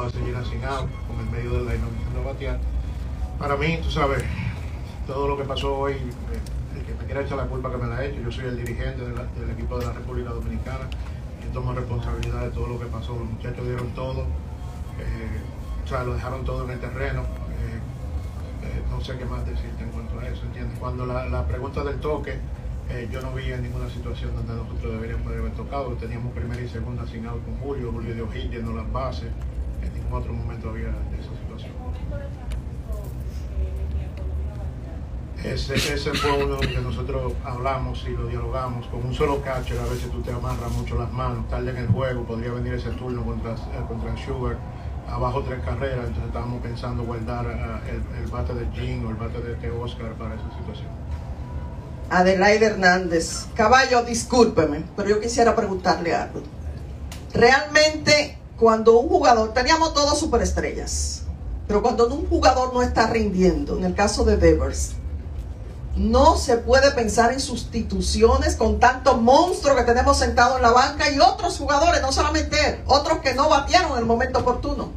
bases llenas sin out, con el medio del line no batear. Para mí, tú sabes, todo lo que pasó hoy, eh, el que me quiera echar la culpa que me la ha hecho, yo soy el dirigente del equipo de la República Dominicana, yo tomo responsabilidad de todo lo que pasó, los muchachos dieron todo, eh, o sea, lo dejaron todo en el terreno, eh, no sé qué más decirte en cuanto a eso, ¿entiendes? Cuando la, la pregunta del toque, yo no vi en ninguna situación donde nosotros deberíamos haber tocado, teníamos primera y segunda sin out con Julio, Julio dio hit, yendo las bases, otro momento había esa situación. Ese, ese fue uno que nosotros hablamos y lo dialogamos. Con un solo catcher a veces tú te amarras mucho las manos, tarde en el juego, podría venir ese turno contra, eh, contra Sugar, abajo tres carreras, entonces estábamos pensando guardar uh, el, bate de Jim o el bate de Oscar para esa situación. Adelaide Hernández. Caballo, discúlpeme, pero yo quisiera preguntarle algo. Realmente, cuando un jugador, teníamos todos superestrellas, pero cuando un jugador no está rindiendo, en el caso de Devers, no se puede pensar en sustituciones con tanto monstruo que tenemos sentado en la banca y otros jugadores, no solamente él, otros que no batieron en el momento oportuno.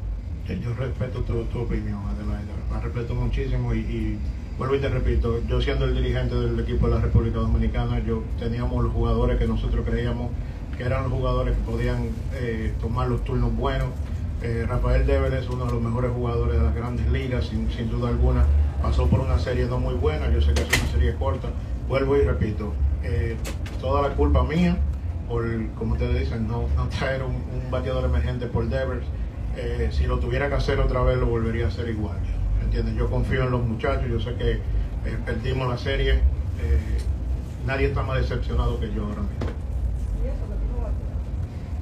Yo respeto tu, opinión, Adelaide, la respeto muchísimo y, vuelvo y te repito, yo siendo el dirigente del equipo de la República Dominicana, yo teníamos los jugadores que nosotros creíamos que eran los jugadores que podían eh, tomar los turnos buenos. Eh, Rafael Dever es uno de los mejores jugadores de las grandes ligas, sin, duda alguna pasó por una serie no muy buena, yo sé que es una serie corta, vuelvo y repito, eh, toda la culpa mía por, como ustedes dicen, no, traer un, bateador emergente por Devers, si lo tuviera que hacer otra vez lo volvería a hacer igual, ¿entiendes? Yo confío en los muchachos, yo sé que perdimos la serie, nadie está más decepcionado que yo ahora mismo.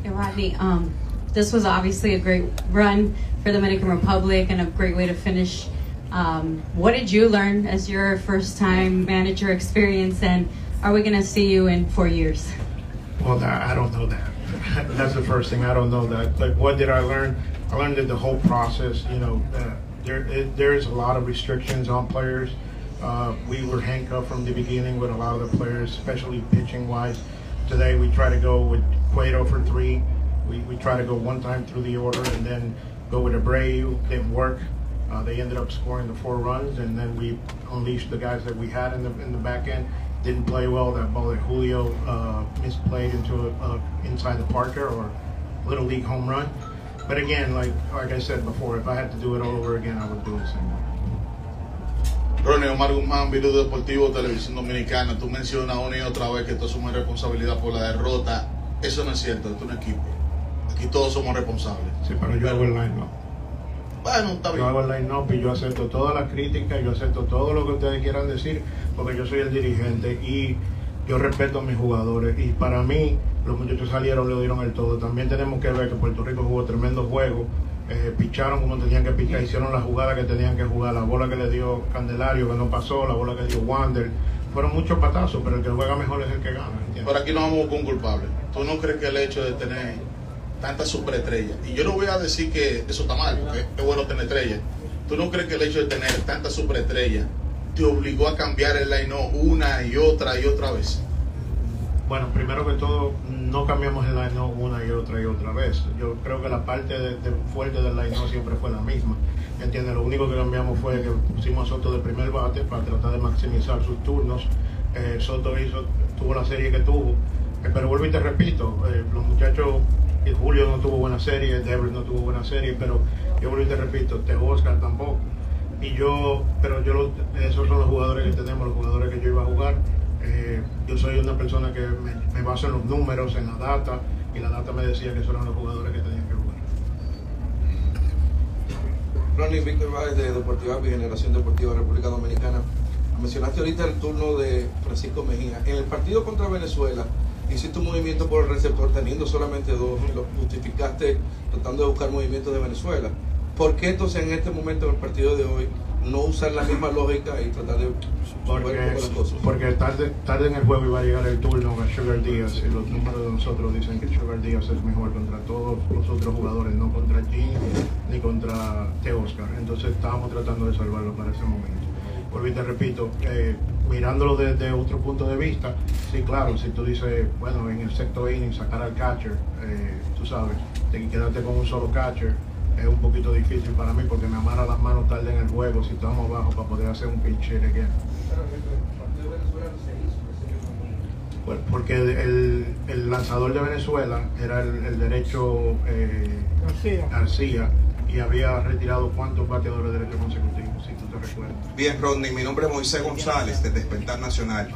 Rodney, um, this was obviously a great run for the Dominican Republic and a great way to finish Um, what did you learn as your first time manager experience, and are we going to see you in four years? Well, I don't know that. That's the first thing. I don't know that. Like, what did I learn? I learned that the whole process, you know, uh, there it, there's a lot of restrictions on players. Uh, we were handcuffed from the beginning with a lot of the players, especially pitching wise. Today we try to go with Cueto for three. We, we try to go one time through the order and then go with Abreu. Didn't work. Uh, they ended up scoring the four runs, and then we unleashed the guys that we had in the in the back end. Didn't play well. That ball that Julio uh, misplayed into a, a, inside the Parker or little league home run. But again, like like I said before, if I had to do it all over again, I would do the same way. Ronnie Omar Guzmán, Virus Deportivo, Televisión Dominicana, tú mencionas una y otra vez que esto es una responsabilidad por la derrota. Eso no es cierto, esto es un equipo. Aquí todos somos responsables. Sí, pero yo hago el line, no. Bueno, está bien. Yo hago el line-up y yo acepto todas las críticas, yo acepto todo lo que ustedes quieran decir, porque yo soy el dirigente y yo respeto a mis jugadores. Y para mí, los muchachos salieron, le dieron el todo. También tenemos que ver que Puerto Rico jugó tremendo juego. Eh, picharon como tenían que pichar, hicieron la jugada que tenían que jugar, la bola que le dio Candelario que no pasó, la bola que dio Wander, fueron muchos patazos, pero el que juega mejor es el que gana. Por aquí no vamos con culpable. ¿Tú no crees que el hecho de tener tantas superestrellas. Y yo no voy a decir que eso está mal, porque es bueno tener estrellas. ¿Tú no crees que el hecho de tener tantas superestrellas te obligó a cambiar el line una y otra y otra vez? Bueno, primero que todo, no cambiamos el line una y otra y otra vez. Yo creo que la parte fuerte del line siempre fue la misma. ¿Entiendes? Lo único que cambiamos fue que pusimos a Soto de primer bate para tratar de maximizar sus turnos. Eh, Soto hizo, tuvo la serie que tuvo. Eh, pero vuelvo y te repito, eh, los muchachos Julio no tuvo buena serie, Devers no tuvo buena serie, pero yo vuelvo y te repito, te Oscar tampoco. Y yo, pero yo, esos son los jugadores que tenemos, los jugadores que yo iba a jugar. Yo soy una persona que me, me, baso en los números, en la data, y la data me decía que esos eran los jugadores que tenían que jugar. Ronnie Víctor Báez de Deportiva Mi Deportiva República Dominicana. Mencionaste ahorita el turno de Francisco Mejía. En el partido contra Venezuela, hiciste un movimiento por el receptor teniendo solamente dos y lo justificaste tratando de buscar movimientos de Venezuela. ¿Por qué entonces en este momento en el partido de hoy no usar la misma lógica y tratar de porque, las cosas? Porque tarde, tarde en el juego iba a llegar el turno a Sugar Díaz y los números de nosotros dicen que Sugar Díaz es mejor contra todos los otros jugadores, no contra Jim ni contra T. Oscar. Entonces estábamos tratando de salvarlo para ese momento. Por y te repito, eh, mirándolo desde otro punto de vista, sí, claro, si tú dices, bueno, en el sexto inning sacar al catcher, eh, tú sabes, te quedarte con un solo catcher, es un poquito difícil para mí porque me amarra las manos tarde en el juego si estamos abajo para poder hacer un pinche again. Pues porque el, el lanzador de Venezuela era el, el derecho eh, García. García y había retirado cuántos bateadores derechos consecutivos, si tú te recuerdas. Bien, Rodney, mi nombre es Moisés González, de Despertar Nacional.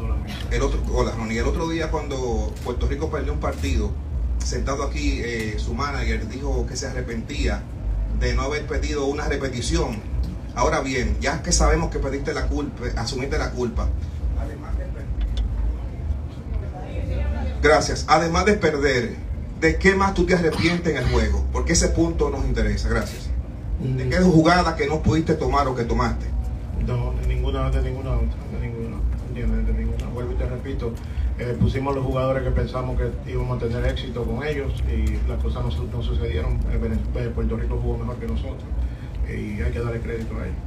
El otro, hola, Ronnie. El otro día cuando Puerto Rico perdió un partido, sentado aquí, eh, su manager dijo que se arrepentía de no haber pedido una repetición. Ahora bien, ya que sabemos que pediste la culpa, asumiste la culpa. Gracias. Además de perder, ¿de qué más tú te arrepientes en el juego? Porque ese punto nos interesa. Gracias. ¿De qué jugada que no pudiste tomar o que tomaste? No, de ninguna, de ninguna otra, de ninguna. De ninguna. Vuelvo y te repito, eh, pusimos los jugadores que pensamos que íbamos a tener éxito con ellos y las cosas no, no sucedieron. Eh, eh, Puerto Rico jugó mejor que nosotros y hay que darle crédito a ellos.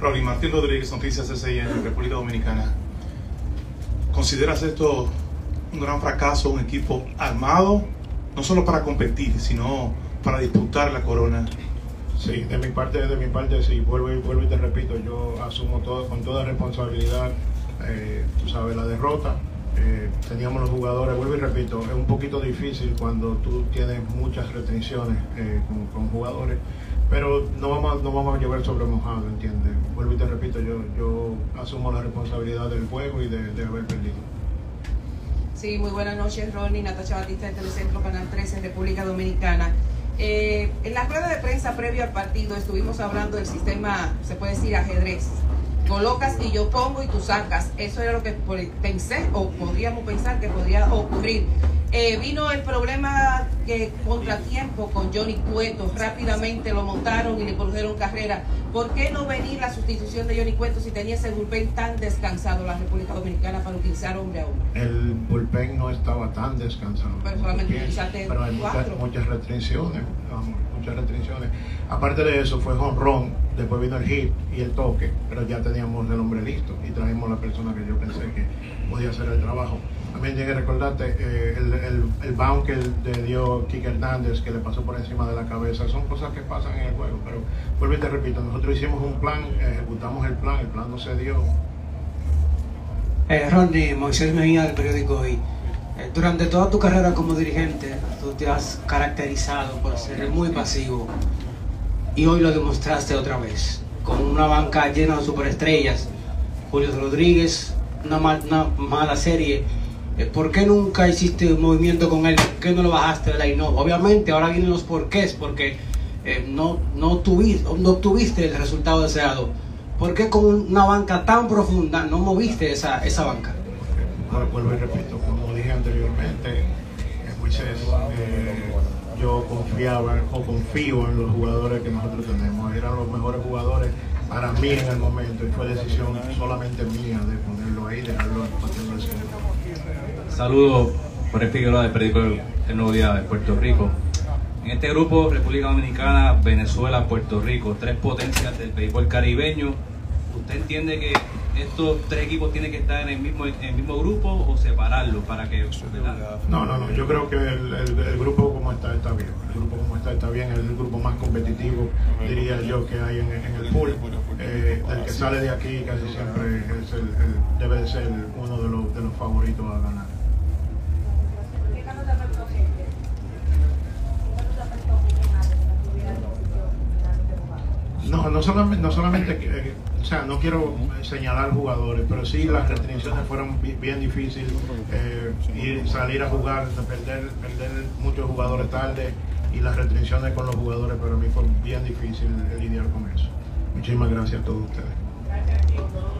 Rolly Martín Rodríguez, Noticias CCIN, República Dominicana. ¿Consideras esto un gran fracaso, un equipo armado, no solo para competir, sino para disputar la corona? Sí, de mi parte, de mi parte sí, vuelvo y, vuelvo y te repito, yo asumo todo con toda responsabilidad, eh, tú sabes, la derrota. Eh, teníamos los jugadores, vuelvo y repito, es un poquito difícil cuando tú tienes muchas restricciones eh, con, con jugadores, pero no vamos, no vamos a llover sobre mojado, ¿entiendes? Vuelvo y te repito, yo, yo asumo la responsabilidad del juego y de, de haber perdido. Sí, muy buenas noches, Ronnie, Natacha Batista de Telecentro, Canal 13, República Dominicana. Eh, en la rueda de prensa previo al partido estuvimos hablando del sistema, se puede decir, ajedrez. Colocas y yo pongo y tú sacas. Eso era lo que pensé o podríamos pensar que podría ocurrir. Eh, vino el problema que contratiempo con Johnny Cueto, rápidamente lo montaron y le produjeron carrera. ¿Por qué no venir la sustitución de Johnny Cueto si tenía ese bullpen tan descansado la República Dominicana para utilizar hombre a hombre? El bullpen no estaba tan descansado. Pero solamente utilizaste pero hay muchas, muchas restricciones, muchas restricciones. Aparte de eso fue jonrón, después vino el hit y el toque, pero ya teníamos el hombre listo y trajimos la persona que yo pensé que podía hacer el trabajo. También llegué a recordarte eh, el, el, el bounce que le dio Kike Hernández, que le pasó por encima de la cabeza, son cosas que pasan en el juego, pero vuelvo y te repito, nosotros hicimos un plan, ejecutamos el plan, el plan no se dio, Eh, Moisés Mejía del periódico Hoy. Eh, durante toda tu carrera como dirigente, tú te has caracterizado por ser muy pasivo. Y hoy lo demostraste otra vez, con una banca llena de superestrellas. Julio Rodríguez, una, mal- una mala serie. Eh, ¿Por qué nunca hiciste un movimiento con él? ¿Por qué no lo bajaste de la no Obviamente, ahora vienen los porqués, porque eh, no, no, tuviste, no obtuviste el resultado deseado. ¿Por qué con una banca tan profunda no moviste esa, esa banca? Ahora vuelvo y repito, como dije anteriormente, eh, Moisés, eh, yo confiaba o confío en los jugadores que nosotros tenemos. Eran los mejores jugadores para mí en el momento y fue decisión solamente mía de ponerlo ahí, dejarlo haciendo el segundo. Saludos por el Figueroa del periódico El Nuevo Día de Puerto Rico. En este grupo, República Dominicana, Venezuela, Puerto Rico, tres potencias del béisbol caribeño. ¿Usted entiende que estos tres equipos tienen que estar en el mismo, en el mismo grupo o separarlos para que... ¿verdad? No, no, no, yo creo que el, el- el grupo como está está bien. El grupo como está está bien, es el grupo más competitivo, diría yo, que hay en, en el pool. Eh, el que sale de aquí casi siempre es el, el- de ser uno de los, de los favoritos a ganar. No, no solamente, no solamente eh, o sea, no quiero señalar jugadores, pero sí las restricciones fueron bi- bien difíciles, eh, ir, salir a jugar, perder, perder muchos jugadores tarde y las restricciones con los jugadores para mí fue bien difícil lidiar con eso. Muchísimas gracias a todos ustedes.